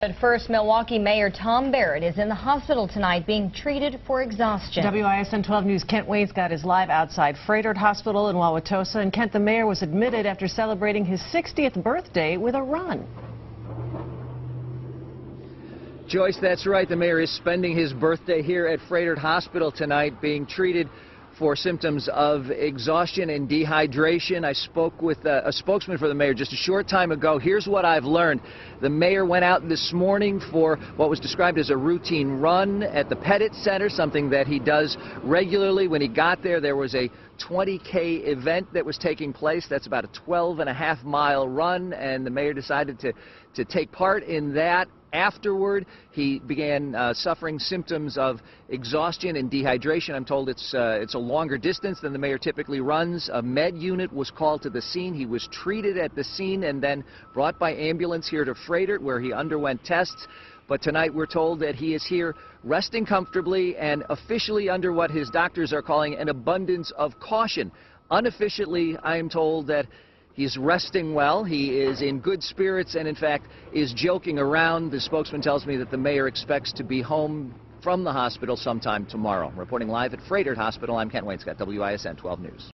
But first, Milwaukee Mayor Tom Barrett is in the hospital tonight being treated for exhaustion. WISN 12 News' Kent Wainscott his live outside Froedtert Hospital in Wauwatosa. And Kent, the mayor, was admitted after celebrating his 60th birthday with a run. Joyce, that's right. The mayor is spending his birthday here at Froedtert Hospital tonight being treated for symptoms of exhaustion and dehydration. I spoke with a, a, spokesman for the mayor just a short time ago. Here's what I've learned. The mayor went out this morning for what was described as a routine run at the Pettit Center, something that he does regularly. When he got there, there was a 20K event that was taking place. That's about a 12 and a half mile run, and the mayor decided to, to take part in that Afterward, he began uh, suffering symptoms of exhaustion and dehydration. I'm told it's, uh, it's a longer distance than the mayor typically runs. A med unit was called to the scene. He was treated at the scene and then brought by ambulance here to Froedtert where he underwent tests. But tonight we're told that he is here resting comfortably and officially under what his doctors are calling an abundance of caution. Unofficially, I am told that He's resting well. He is in good spirits and, in fact, is joking around. The spokesman tells me that the mayor expects to be home from the hospital sometime tomorrow. Reporting live at Froedtert Hospital, I'm Kent Wainscott, WISN 12 News.